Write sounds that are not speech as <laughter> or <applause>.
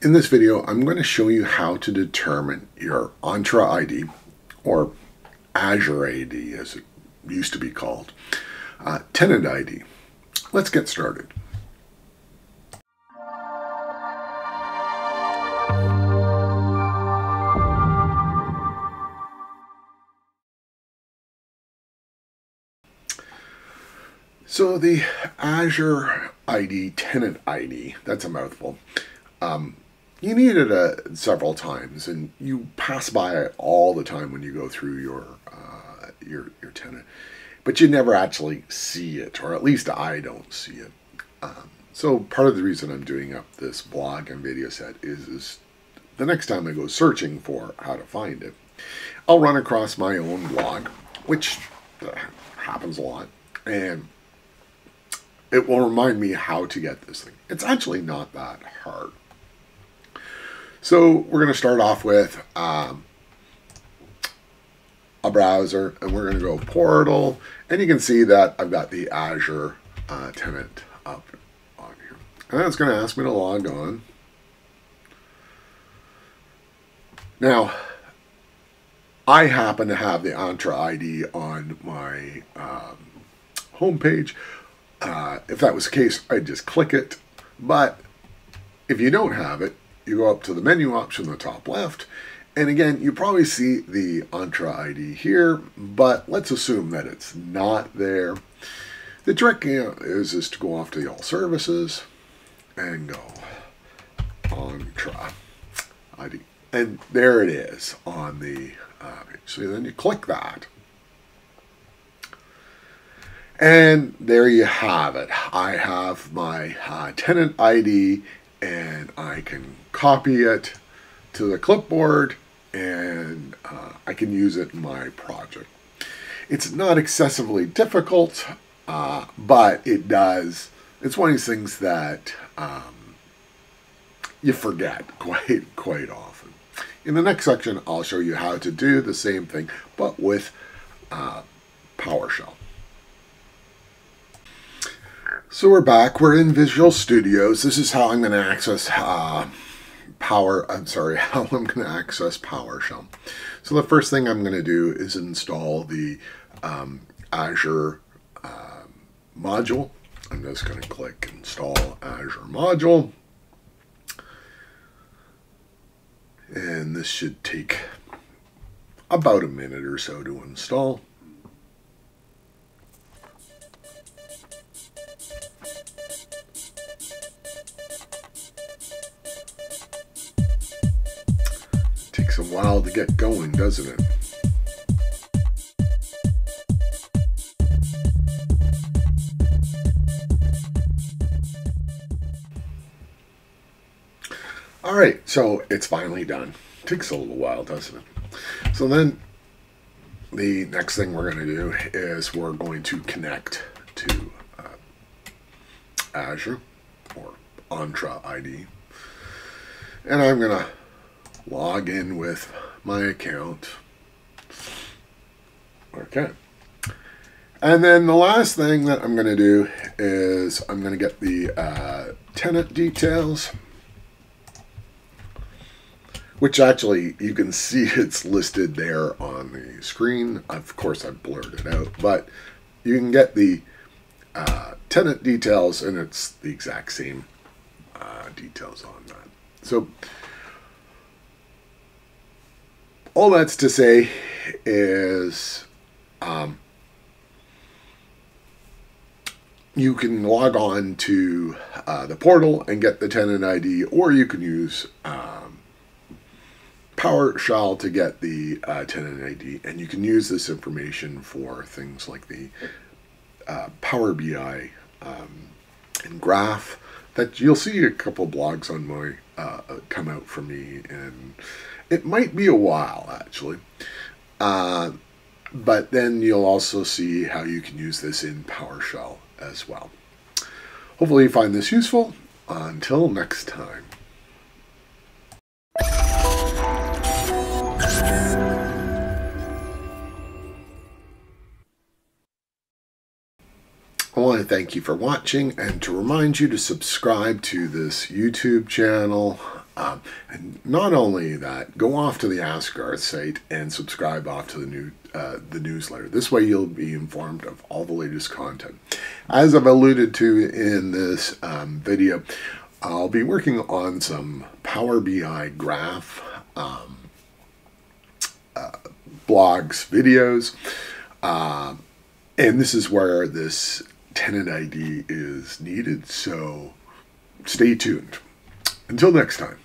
In this video, I'm going to show you how to determine your Entra ID, or Azure AD as it used to be called, uh, tenant ID. Let's get started. So the Azure AD, tenant ID, that's a mouthful. Um, you need it uh, several times, and you pass by it all the time when you go through your uh, your your tenant, but you never actually see it, or at least I don't see it. Um, so part of the reason I'm doing up this blog and video set is, is the next time I go searching for how to find it, I'll run across my own blog, which uh, happens a lot, and it will remind me how to get this thing. It's actually not that hard. So we're going to start off with um, a browser and we're going to go portal and you can see that I've got the Azure uh, tenant up on here. And it's going to ask me to log on. Now, I happen to have the Entra ID on my um, homepage, uh, if that was the case, I'd just click it. But if you don't have it, you go up to the menu option the top left. And again, you probably see the Entra ID here, but let's assume that it's not there. The trick is, is to go off to the All Services and go Entra ID. And there it is on the uh, So then you click that. And there you have it. I have my uh, tenant ID and I can copy it to the clipboard and uh, I can use it in my project. It's not excessively difficult, uh, but it does. It's one of these things that um, you forget <laughs> quite quite often. In the next section, I'll show you how to do the same thing, but with uh, PowerShell. So we're back. We're in Visual Studios. This is how I'm going to access uh, Power. I'm sorry, <laughs> how I'm going to access PowerShell. So the first thing I'm going to do is install the um, Azure uh, module. I'm just going to click Install Azure Module. And this should take about a minute or so to install. A while to get going, doesn't it? All right, so it's finally done. Takes a little while, doesn't it? So then the next thing we're going to do is we're going to connect to uh, Azure or Entra ID. And I'm going to log in with my account. Okay. And then the last thing that I'm going to do is I'm going to get the uh, tenant details, which actually you can see <laughs> it's listed there on the screen. Of course, I blurred it out, but you can get the uh, tenant details and it's the exact same uh, details on that. So all that's to say is um, you can log on to uh, the portal and get the tenant ID, or you can use um, PowerShell to get the uh, tenant ID, and you can use this information for things like the uh, Power BI um, and Graph. That you'll see a couple blogs on my uh, come out for me and it might be a while, actually. Uh, but then you'll also see how you can use this in PowerShell as well. Hopefully you find this useful. Until next time. I want to thank you for watching and to remind you to subscribe to this YouTube channel Um, and not only that, go off to the Ask Garth site and subscribe off to the new uh, the newsletter. This way, you'll be informed of all the latest content. As I've alluded to in this um, video, I'll be working on some Power BI graph um, uh, blogs, videos, uh, and this is where this tenant ID is needed. So stay tuned. Until next time.